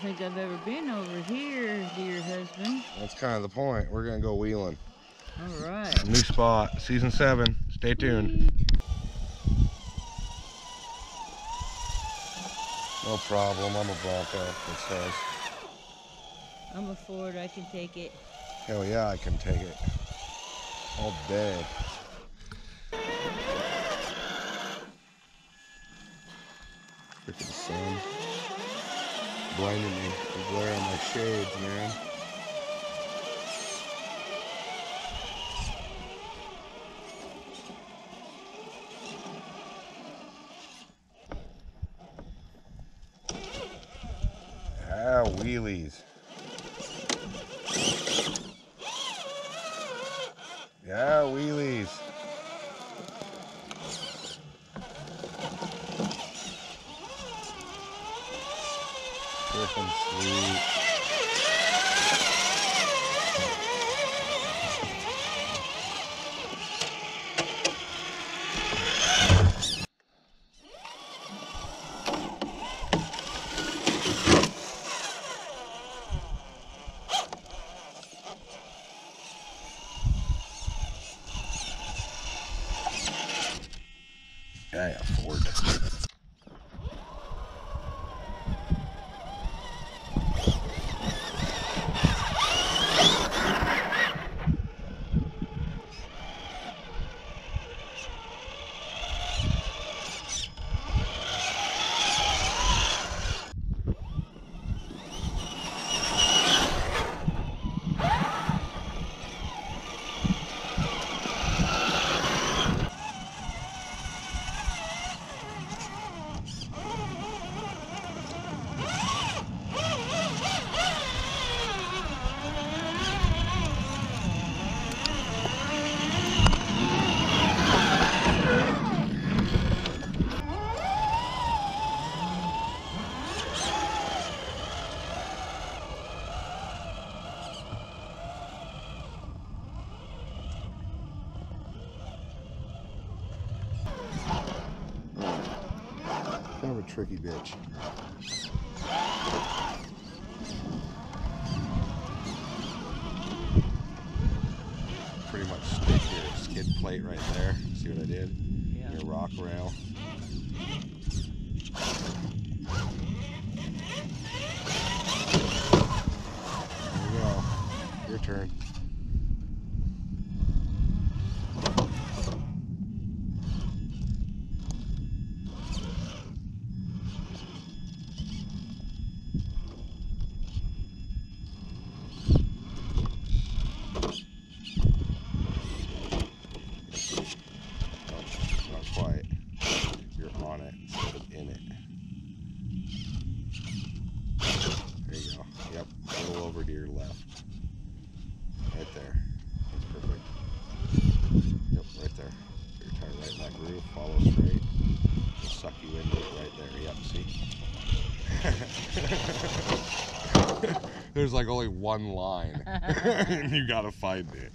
think I've ever been over here, dear husband. That's kind of the point. We're gonna go wheeling. All right. New spot, season seven. Stay tuned. No problem. I'm a Bronco. It says. I'm a Ford. I can take it. Hell yeah, I can take it. All day. Freaking sun. Blinding me. The glare on my shades, man. Ah, wheelies. Yeah, wheelies. Freaking sweet. I afford tricky bitch. Pretty much stick your skid plate right there. See what I did? Yeah. Your rock rail. There you go. Your turn. Nope, not quite. You're on it instead of in it. There you go. Yep, a little over to your left. Right there. That's perfect. Yep, right there. Put your tire right in that groove, follow straight. It'll suck you into it Hey, yeah, pull over to your left. right there. Yep, see? There's like only one line. and you gotta find it.